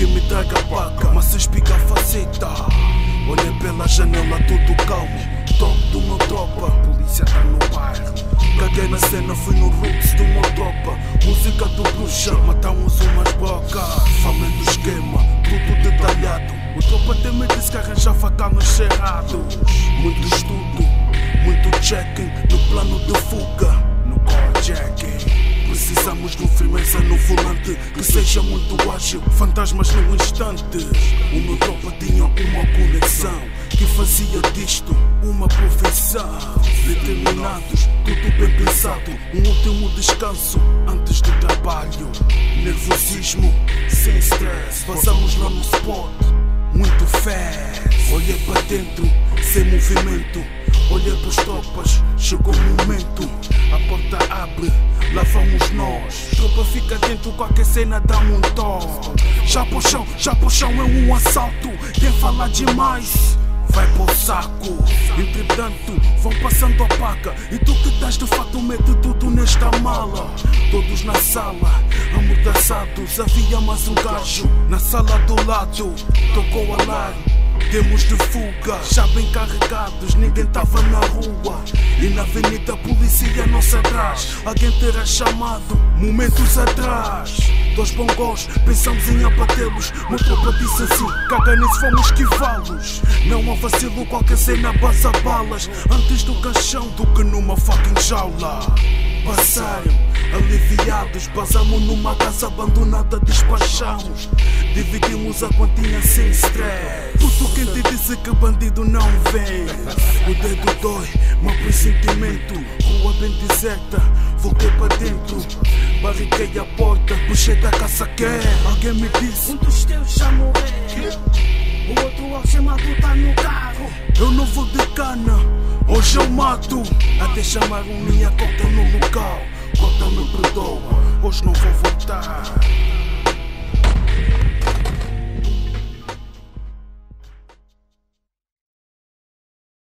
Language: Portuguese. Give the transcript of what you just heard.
que me traga paca, maçãs a faceta. Olhei pela janela, tudo calmo. Top do meu tropa, a polícia tá no bairro. Caguei na cena, fui no roots do meu tropa. Música do bruxa, matamos umas bocas. Falei do esquema, tudo detalhado. O tropa tem me disse que arranjar faca nos cerrados. Muito estudo, muito checking no plano de fuga. De um firmeza no volante que seja muito ágil, fantasmas no instante. O meu tropa tinha uma conexão que fazia disto uma profissão. Determinados, tudo bem pensado, um último descanso antes do trabalho. Nervosismo, sem stress, vazamos lá no spot, muito fast. Olhei para dentro, sem movimento. Olhei pros tropas, chegou o momento. A porta abre, lá vamos nós. Tropa fica dentro, qualquer cena dá um toque. Já pro chão, já pro chão é um assalto. Quem fala demais vai pro saco. Entretanto, vão passando a paca. E tu que estás de fato mete tudo nesta mala. Todos na sala, amordaçados. Havia mais um gajo na sala do lado. Tocou o alarme. Temos de fuga, já bem carregados, ninguém tava na rua. E na avenida a polícia nossa atrás. Alguém terá chamado momentos atrás. Dois bongos, pensamos em abatê-los. Meu tropa disse assim: caga nisso, vamos esquivá-los. Não há vacilo, qualquer cena basa balas. Antes do caixão do que numa fucking jaula. Passaram, aliviados, basamos numa casa abandonada, despachamos. Dividimos a quantia sem stress. Puto quem te disse que bandido não vem. O dedo dói, mau pressentimento. Rua bem deserta, voltei para dentro. Barriquei a porta, puxei da caça quer. Alguém me disse: Um dos teus já morreu. O outro algemado tá no carro. Eu não vou de cana, hoje eu mato. Até chamar um minha cota no local. Não vou.